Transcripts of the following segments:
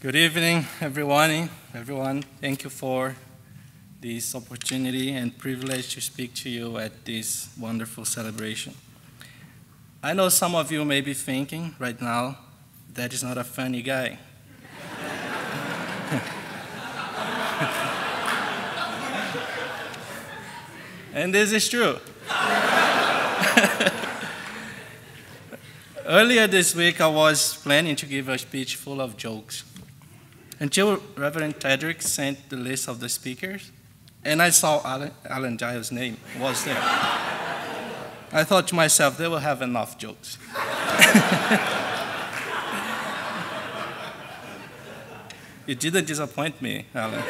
Good evening, everyone. Everyone, thank you for this opportunity and privilege to speak to you at this wonderful celebration. I know some of you may be thinking right now, that is not a funny guy. and this is true. Earlier this week, I was planning to give a speech full of jokes until Reverend Tedrick sent the list of the speakers, and I saw Alan, Alan Giles' name was there. I thought to myself, they will have enough jokes. you didn't disappoint me, Alan.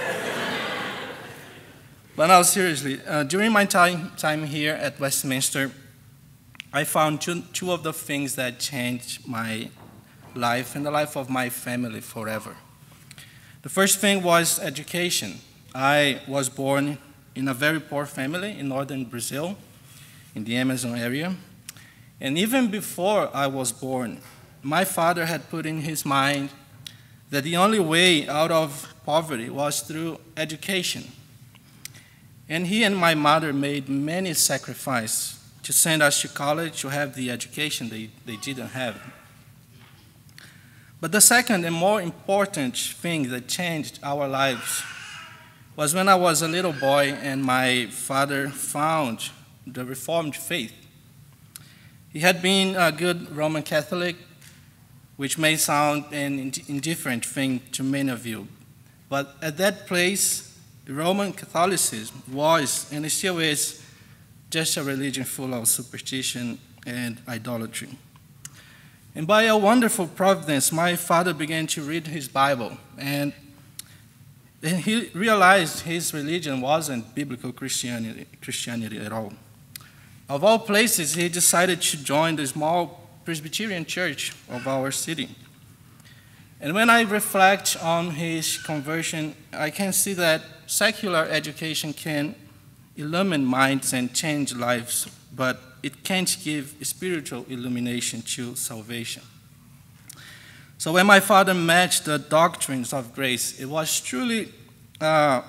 but now, seriously, uh, during my time, time here at Westminster, I found two, two of the things that changed my life and the life of my family forever. The first thing was education. I was born in a very poor family in northern Brazil, in the Amazon area. And even before I was born, my father had put in his mind that the only way out of poverty was through education. And he and my mother made many sacrifices to send us to college to have the education they, they didn't have. But the second and more important thing that changed our lives was when I was a little boy and my father found the Reformed faith. He had been a good Roman Catholic, which may sound an indifferent thing to many of you. But at that place, Roman Catholicism was, and still is, just a religion full of superstition and idolatry. And by a wonderful providence, my father began to read his Bible, and he realized his religion wasn't biblical Christianity, Christianity at all. Of all places, he decided to join the small Presbyterian church of our city. And when I reflect on his conversion, I can see that secular education can illumine minds and change lives, but it can't give spiritual illumination to salvation. So when my father matched the doctrines of grace, it was truly uh,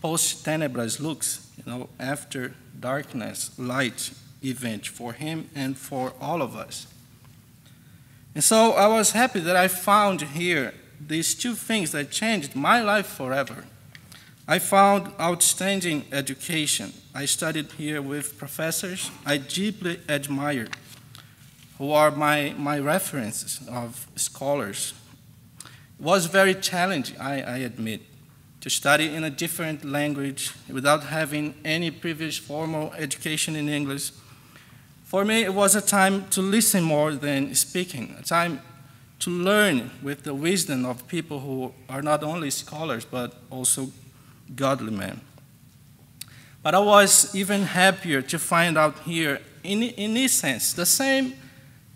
post tenebras lux, you know, after darkness, light event for him and for all of us. And so I was happy that I found here these two things that changed my life forever. I found outstanding education. I studied here with professors I deeply admired, who are my, my references of scholars. It was very challenging, I, I admit, to study in a different language without having any previous formal education in English. For me, it was a time to listen more than speaking, a time to learn with the wisdom of people who are not only scholars but also godly man. But I was even happier to find out here, in, in this sense, the same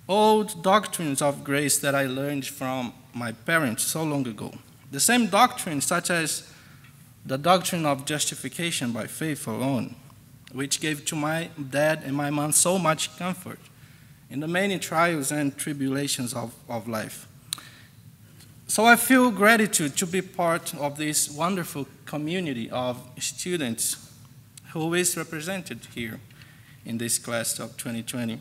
old doctrines of grace that I learned from my parents so long ago. The same doctrines, such as the doctrine of justification by faith alone, which gave to my dad and my mom so much comfort in the many trials and tribulations of, of life. So I feel gratitude to be part of this wonderful community of students who is represented here in this class of 2020.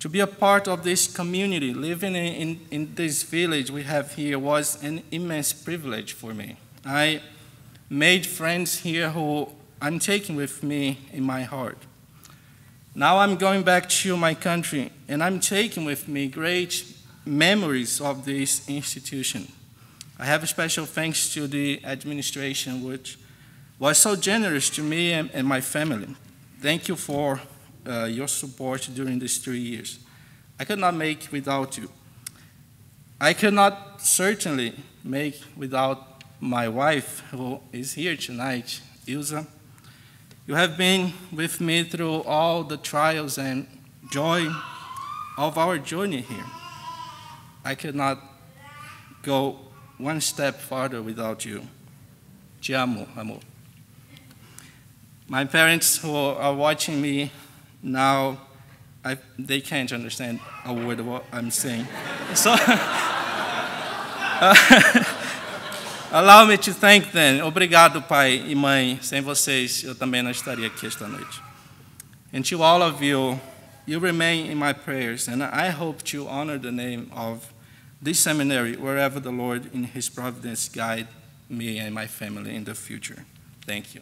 To be a part of this community, living in, in, this village we have here was an immense privilege for me. I made friends here who I'm taking with me in my heart. Now I'm going back to my country and I'm taking with me great memories of this institution. I have a special thanks to the administration, which was so generous to me and, and my family. Thank you for uh, your support during these three years. I could not make without you. I could not certainly make without my wife, who is here tonight, Ilza. You have been with me through all the trials and joy of our journey here. I could not go one step farther without you. Te amo. My parents who are watching me now, I, they can't understand a word of what I'm saying. So, uh, Allow me to thank them. Obrigado, pai e mãe. Sem vocês, eu também não estaria aqui esta noite. And to all of you, you remain in my prayers, and I hope to honor the name of this seminary wherever the Lord in His providence guide me and my family in the future. Thank you.